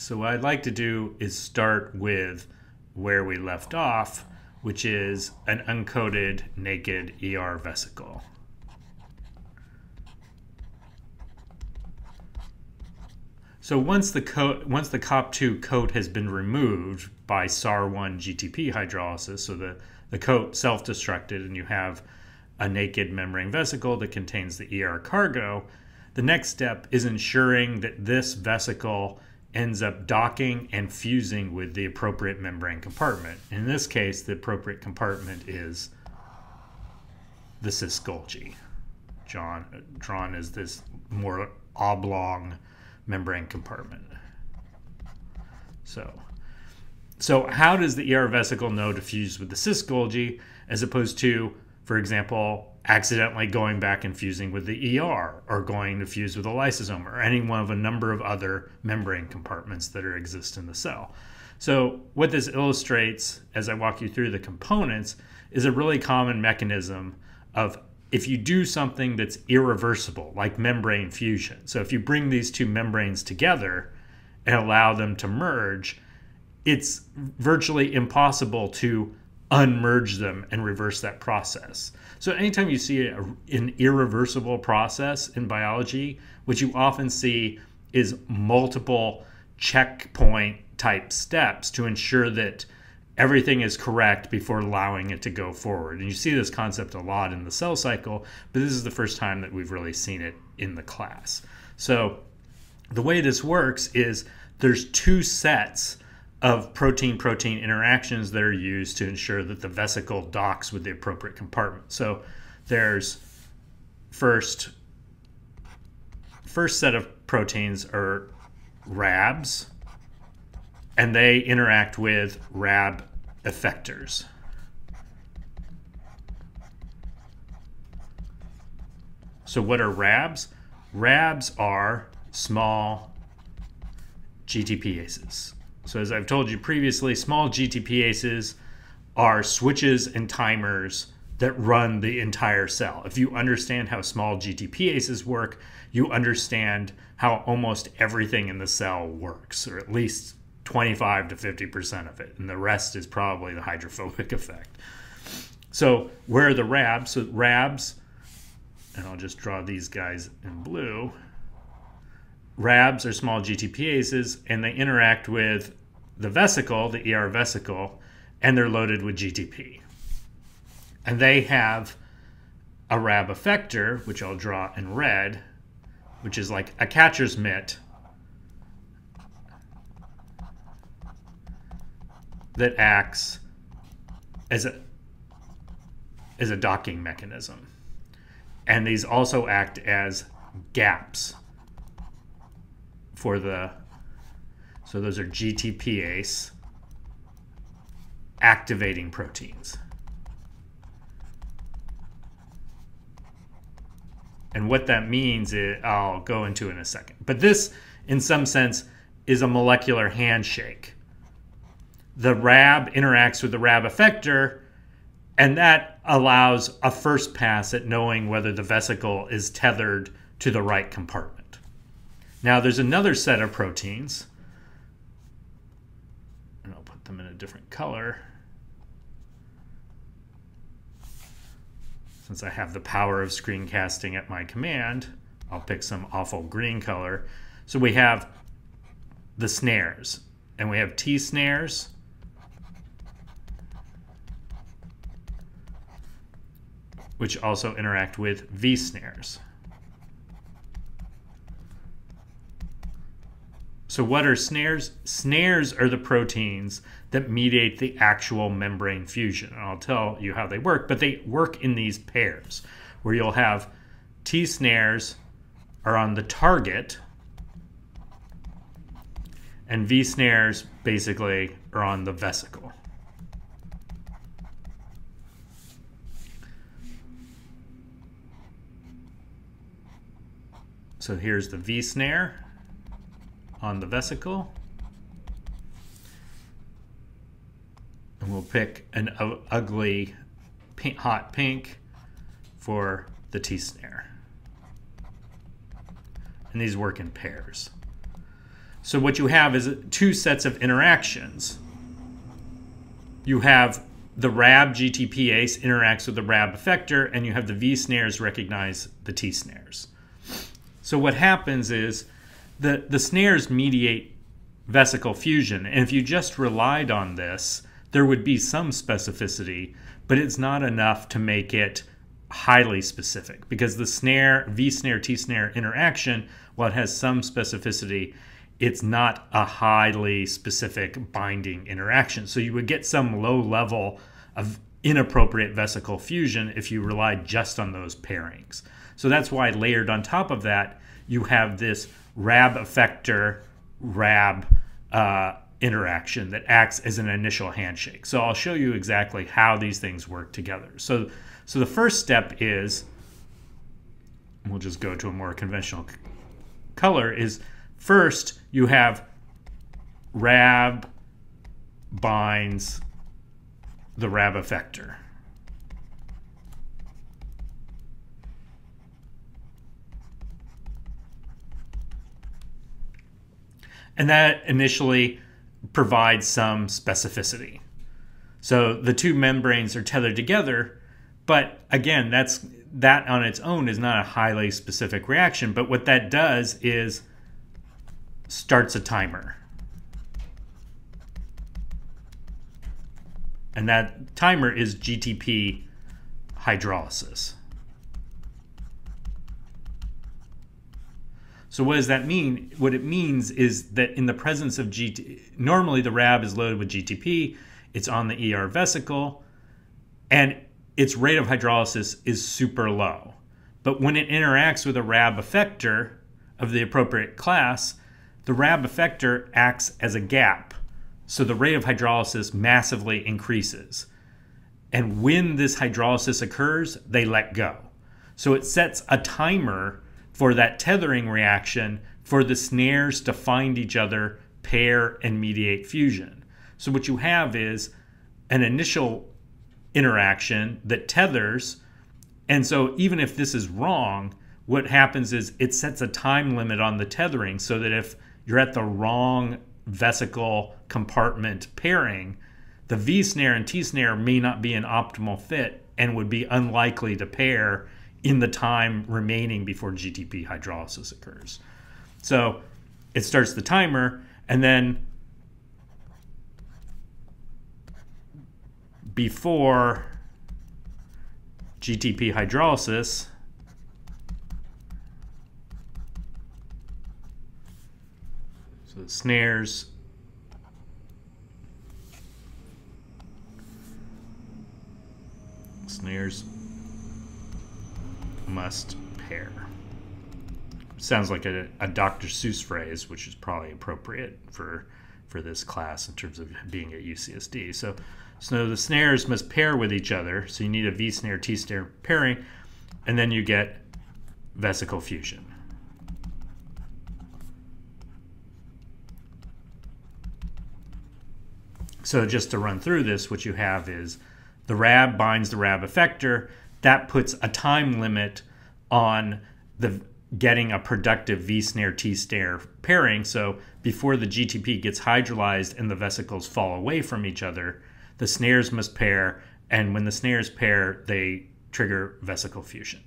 So what I'd like to do is start with where we left off, which is an uncoated naked ER vesicle. So once the coat, once the COP2 coat has been removed by SAR1 GTP hydrolysis, so the, the coat self-destructed and you have a naked membrane vesicle that contains the ER cargo, the next step is ensuring that this vesicle ends up docking and fusing with the appropriate membrane compartment. In this case, the appropriate compartment is the cis Golgi, drawn, as this more oblong membrane compartment. So, so how does the ER vesicle know to fuse with the cis Golgi as opposed to, for example, accidentally going back and fusing with the ER or going to fuse with a lysosome or any one of a number of other membrane compartments that are, exist in the cell. So what this illustrates as I walk you through the components is a really common mechanism of if you do something that's irreversible, like membrane fusion. So if you bring these two membranes together and allow them to merge, it's virtually impossible to unmerge them and reverse that process. So anytime you see a, an irreversible process in biology, what you often see is multiple checkpoint type steps to ensure that everything is correct before allowing it to go forward. And you see this concept a lot in the cell cycle, but this is the first time that we've really seen it in the class. So the way this works is there's two sets of protein-protein interactions that are used to ensure that the vesicle docks with the appropriate compartment. So there's first first set of proteins are RABs, and they interact with RAB effectors. So what are RABs? RABs are small GTPases. So as I've told you previously, small GTPases are switches and timers that run the entire cell. If you understand how small GTPases work, you understand how almost everything in the cell works, or at least 25 to 50% of it. And the rest is probably the hydrophobic effect. So where are the RABs? So RABs, and I'll just draw these guys in blue. RABs are small GTPases, and they interact with the vesicle, the ER vesicle, and they're loaded with GTP. And they have a RAB effector, which I'll draw in red, which is like a catcher's mitt that acts as a as a docking mechanism. And these also act as gaps for the so those are GTPase activating proteins. And what that means, is, I'll go into in a second. But this, in some sense, is a molecular handshake. The RAB interacts with the RAB effector, and that allows a first pass at knowing whether the vesicle is tethered to the right compartment. Now, there's another set of proteins and I'll put them in a different color. Since I have the power of screencasting at my command, I'll pick some awful green color. So we have the snares, and we have T snares. which also interact with V snares. So what are snares? Snares are the proteins that mediate the actual membrane fusion. And I'll tell you how they work, but they work in these pairs where you'll have T snares are on the target and V snares basically are on the vesicle. So here's the V snare on the vesicle. And we'll pick an ugly pink, hot pink for the T-snare. And these work in pairs. So what you have is two sets of interactions. You have the RAB GTPase interacts with the RAB effector, and you have the V snares recognize the T snares. So what happens is the, the snares mediate vesicle fusion. And if you just relied on this, there would be some specificity, but it's not enough to make it highly specific because the snare, V snare, T snare interaction, while it has some specificity, it's not a highly specific binding interaction. So you would get some low level of inappropriate vesicle fusion if you relied just on those pairings. So that's why layered on top of that, you have this RAB effector, RAB uh, interaction that acts as an initial handshake. So I'll show you exactly how these things work together. So, so the first step is, we'll just go to a more conventional color, is first you have RAB binds the RAB effector. And that initially provides some specificity. So the two membranes are tethered together, but again, that's that on its own is not a highly specific reaction, but what that does is starts a timer. And that timer is GTP hydrolysis. So what does that mean? What it means is that in the presence of GT, normally the RAB is loaded with GTP, it's on the ER vesicle, and its rate of hydrolysis is super low. But when it interacts with a RAB effector of the appropriate class, the RAB effector acts as a gap. So the rate of hydrolysis massively increases. And when this hydrolysis occurs, they let go. So it sets a timer for that tethering reaction for the snares to find each other, pair, and mediate fusion. So what you have is an initial interaction that tethers. And so even if this is wrong, what happens is it sets a time limit on the tethering so that if you're at the wrong vesicle compartment pairing, the V snare and T snare may not be an optimal fit and would be unlikely to pair in the time remaining before GTP hydrolysis occurs. So it starts the timer, and then before GTP hydrolysis, so the snares snares must pair. Sounds like a, a Dr. Seuss phrase, which is probably appropriate for for this class in terms of being at UCSD. So, so the snares must pair with each other. So you need a V snare T snare pairing, and then you get vesicle fusion. So just to run through this, what you have is the RAB binds the RAB effector, that puts a time limit on the getting a productive V snare T snare pairing. So before the GTP gets hydrolyzed and the vesicles fall away from each other, the snares must pair, and when the snares pair, they trigger vesicle fusion.